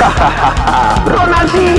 Ronaldinho!